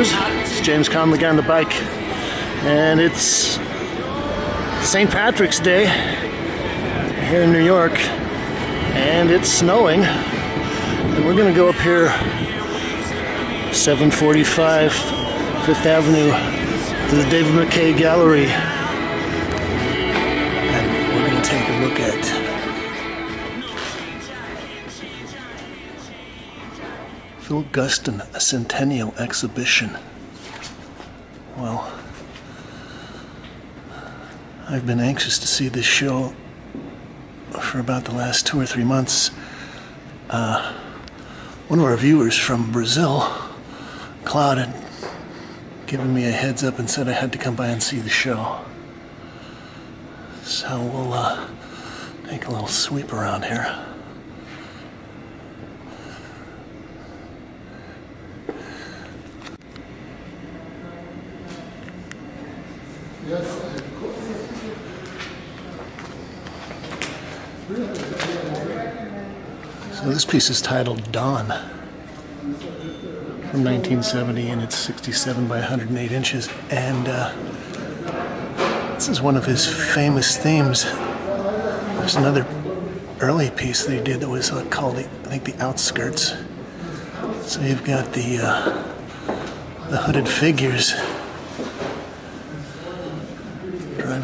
It's James Conley on the bike, and it's St. Patrick's Day here in New York, and it's snowing. And we're gonna go up here 745 Fifth Avenue to the David McKee Gallery. Phil Guston, centennial exhibition. Well, I've been anxious to see this show for about the last two or three months. Uh, one of our viewers from Brazil, Claude, had given me a heads up and said I had to come by and see the show. So we'll uh, take a little sweep around here. So this piece is titled Dawn from 1970 and it's 67 by 108 inches and uh, this is one of his famous themes. There's another early piece that he did that was uh, called, I think, The Outskirts. So you've got the, uh, the hooded figures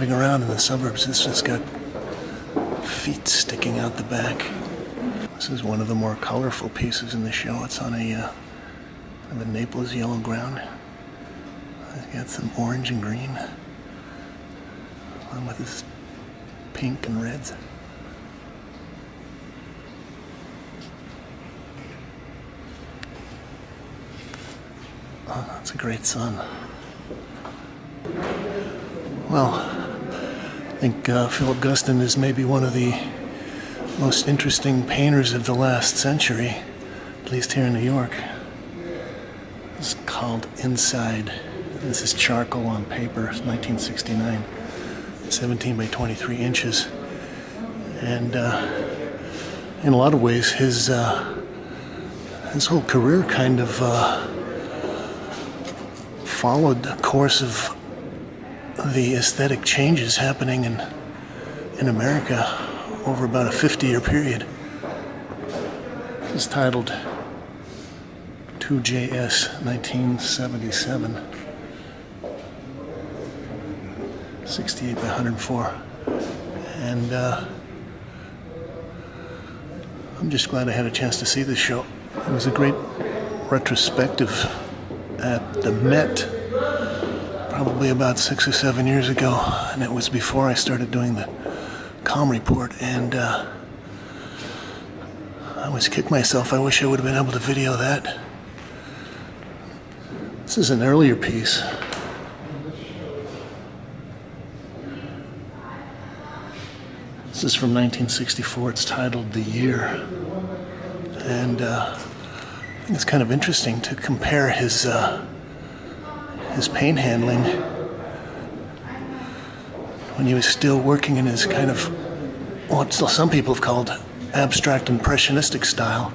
driving around in the suburbs. This has got feet sticking out the back. This is one of the more colorful pieces in the show. It's on a, uh, of a Naples yellow ground. It's got some orange and green, along with this pink and reds. Oh, that's a great sun. Well, think uh, Philip Guston is maybe one of the most interesting painters of the last century, at least here in New York. It's called Inside. This is charcoal on paper, 1969, 17 by 23 inches. And uh, in a lot of ways, his, uh, his whole career kind of uh, followed the course of the aesthetic changes happening in, in America over about a 50 year period. This is titled 2JS 1977, 68 by 104. And uh, I'm just glad I had a chance to see this show. It was a great retrospective at the Met probably about six or seven years ago, and it was before I started doing the Kalm Report, and uh, I always kick myself. I wish I would have been able to video that. This is an earlier piece. This is from 1964. It's titled The Year. And uh, it's kind of interesting to compare his, uh, his paint handling when he was still working in his kind of what some people have called abstract impressionistic style.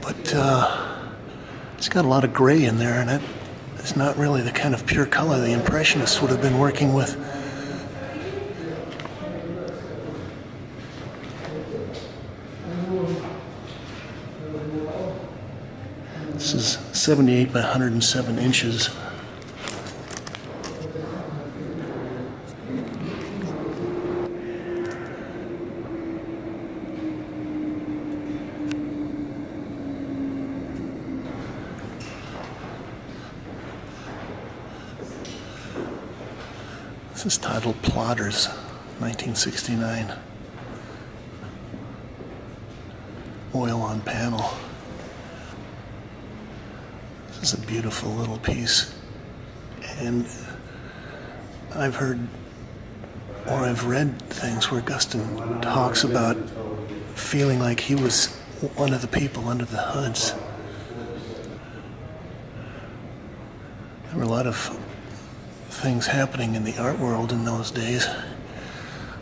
But uh, it's got a lot of gray in there, and it, it's not really the kind of pure color the impressionists would have been working with. This is 78 by 107 inches. This is titled Plotters, 1969. Oil on panel. Is a beautiful little piece. And I've heard or I've read things where Guston talks about feeling like he was one of the people under the hoods. There were a lot of things happening in the art world in those days.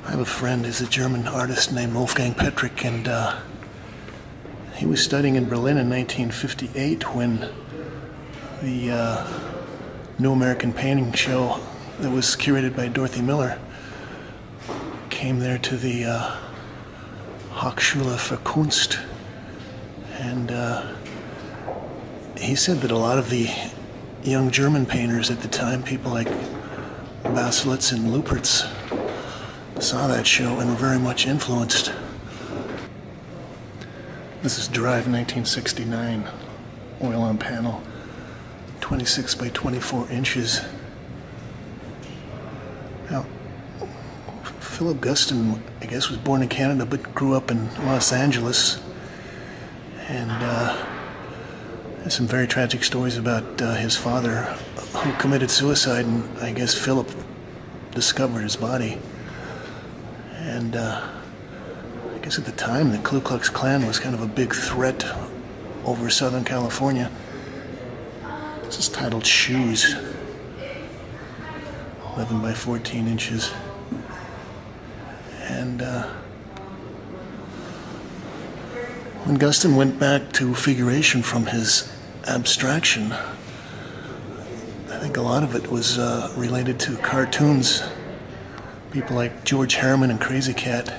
I have a friend who's a German artist named Wolfgang Petrick, and uh, he was studying in Berlin in 1958 when the uh, New American Painting Show that was curated by Dorothy Miller came there to the uh, Hochschule für Kunst, and uh, he said that a lot of the young German painters at the time, people like Baselitz and Lüpertz, saw that show and were very much influenced. This is Drive 1969, oil on panel, 26 by 24 inches. Now, Philip Guston, I guess, was born in Canada but grew up in Los Angeles. And uh, there's some very tragic stories about uh, his father who committed suicide, and I guess Philip discovered his body. And uh, I guess at the time, the Ku Klux Klan was kind of a big threat over Southern California. This is titled Shoes. 11 by 14 inches. And uh, when Guston went back to figuration from his abstraction, I think a lot of it was uh, related to cartoons. People like George Herriman and Krazy Kat.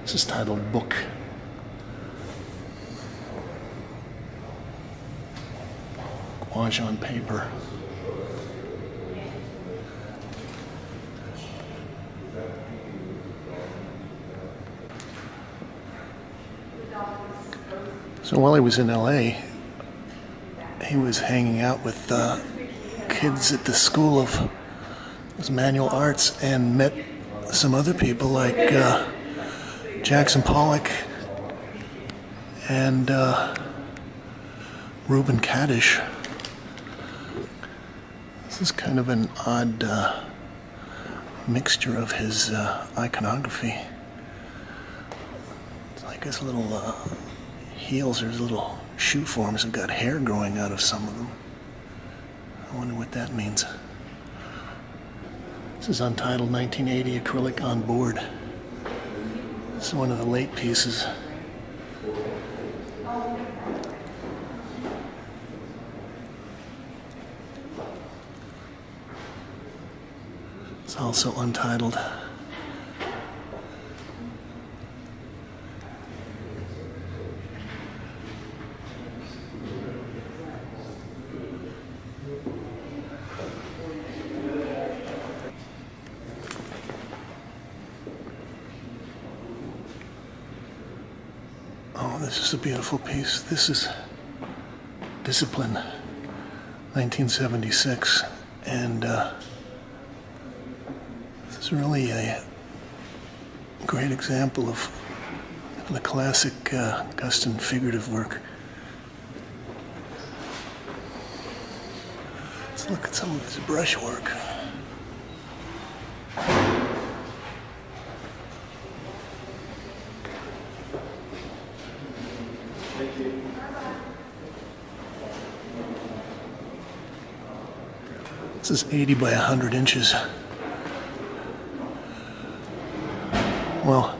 This is titled Book. On paper. So while he was in LA, he was hanging out with kids at the School of Manual Arts and met some other people like uh, Jackson Pollock and uh, Reuben Kadish. This is kind of an odd uh, mixture of his uh, iconography. It's like his little uh, heels his little shoe forms have got hair growing out of some of them. I wonder what that means. This is untitled 1980 acrylic on board. This is one of the late pieces. It's also untitled. Oh, this is a beautiful piece. This is Discipline, 1976. And uh, is really a great example of the classic uh, figurative work. Let's look at some of his brushwork. This is 80 by 100 inches. Well,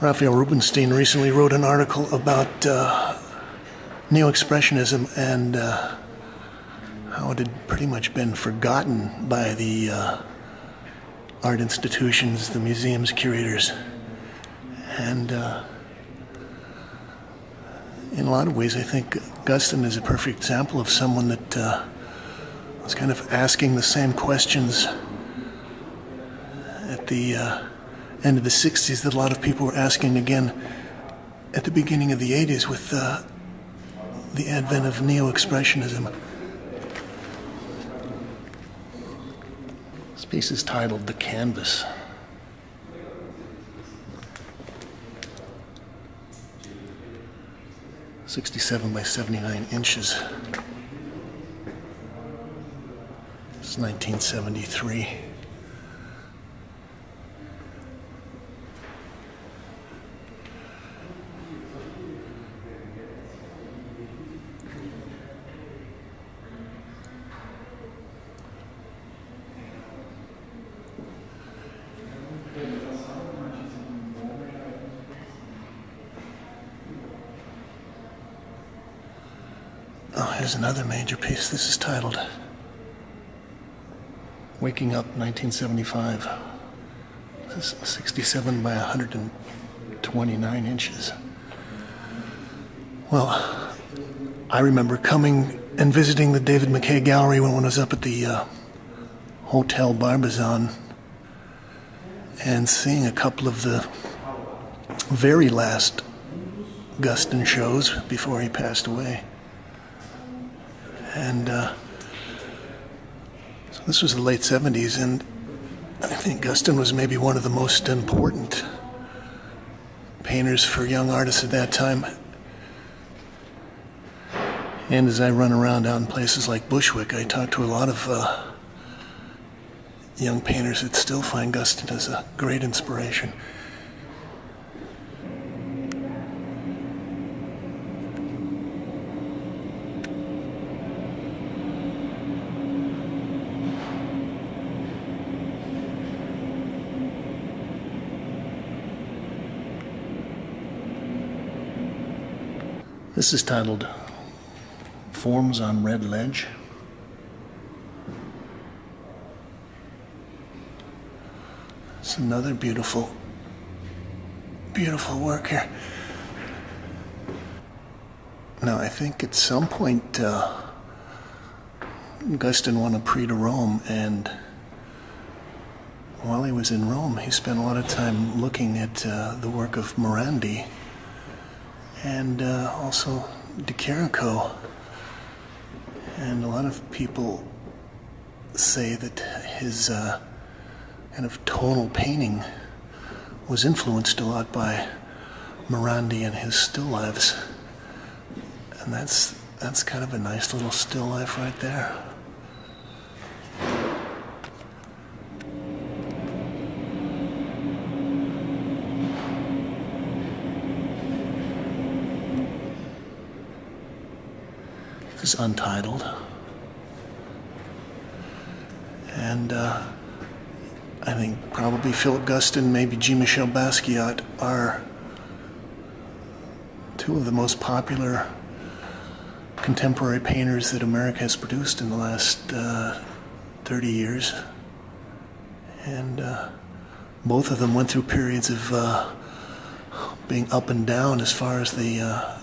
Raphael Rubinstein recently wrote an article about uh, Neo Expressionism and uh, how it had pretty much been forgotten by the uh, art institutions, the museums, curators. And uh, in a lot of ways, I think Guston is a perfect example of someone that uh, was kind of asking the same questions at the uh, end of the 60s that a lot of people were asking again at the beginning of the 80s with uh, the advent of neo expressionism. This piece is titled The Canvas. Sixty-seven by seventy-nine inches. It's nineteen seventy-three. Here's another major piece. This is titled Waking Up 1975. This is 67 by 129 inches. Well, I remember coming and visiting the David McKee Gallery when I was up at the uh, Hotel Barbizon and seeing a couple of the very last Guston shows before he passed away. And uh, so this was the late 70s, and I think Guston was maybe one of the most important painters for young artists at that time. And as I run around out in places like Bushwick, I talk to a lot of uh, young painters that still find Guston as a great inspiration. This is titled Forms on Red Ledge. It's another beautiful, beautiful work here. Now, I think at some point, uh, Guston won a Prix de Rome, and while he was in Rome, he spent a lot of time looking at uh, the work of Morandi and uh, also De Chirico. And a lot of people say that his uh, kind of tonal painting was influenced a lot by Morandi and his still lifes. And that's that's kind of a nice little still life right there. Is untitled. And uh, I think probably Philip Guston, maybe Jean Michel Basquiat are two of the most popular contemporary painters that America has produced in the last uh, 30 years. And uh, both of them went through periods of uh, being up and down as far as the uh,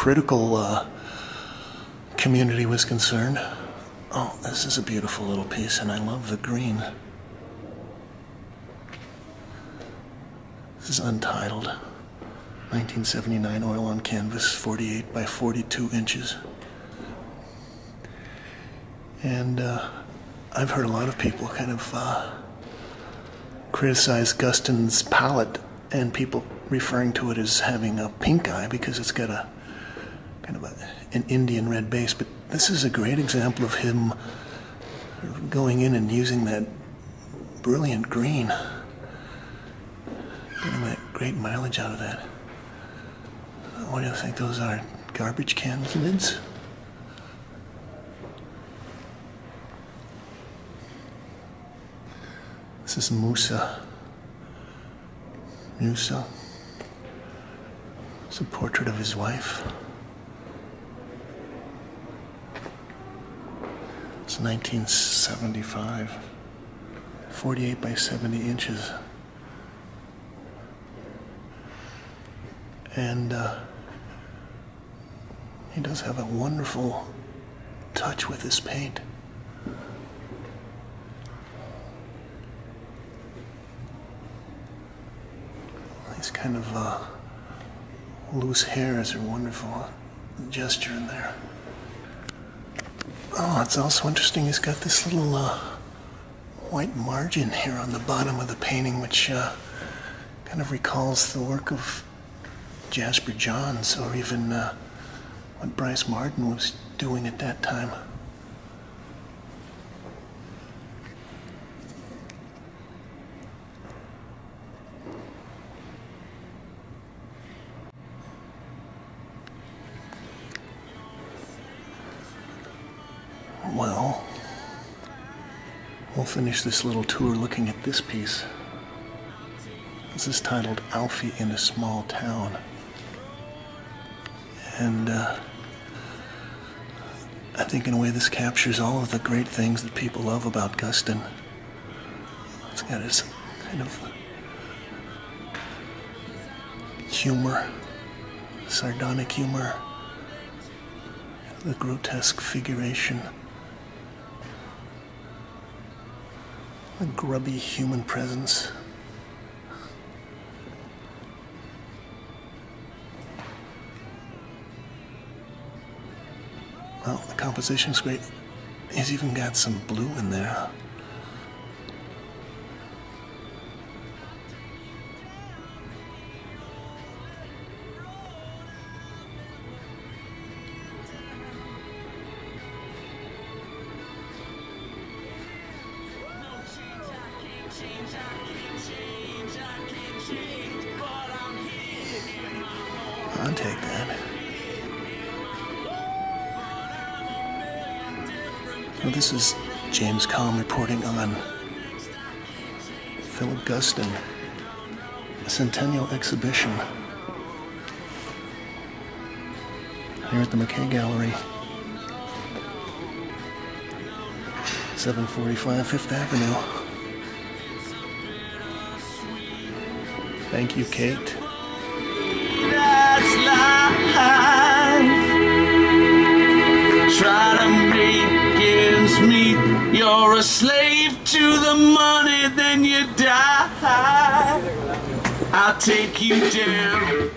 critical uh, community was concerned. Oh, this is a beautiful little piece, and I love the green. This is untitled. 1979 oil on canvas, 48 by 42 inches. And uh, I've heard a lot of people kind of uh, criticize Guston's palette and people referring to it as having a pink eye because it's got a kind of a, an Indian red base, but this is a great example of him going in and using that brilliant green, getting that great mileage out of that. What do you think those are? Garbage can lids? This is Musa. Musa. It's a portrait of his wife. It's 1975. 48 by 70 inches. And uh, he does have a wonderful touch with his paint. These kind of uh, loose hairs are wonderful gesture in there. Oh, it's also interesting. He's got this little uh, white margin here on the bottom of the painting, which uh, kind of recalls the work of Jasper Johns or even uh, what Brice Marden was doing at that time. Finish this little tour looking at this piece. This is titled Alfie in a Small Town. And uh, I think in a way this captures all of the great things that people love about Guston. It's got its kind of humor, sardonic humor, the grotesque figuration, a grubby human presence. Well, the composition's great. He's even got some blue in there. This is James Kalm reporting on Philip Guston, a Centennial Exhibition here at the McKee Gallery, 745 Fifth Avenue. Thank you, Kate. That's life. Try to. You're a slave to the money, then you die. I'll take you down.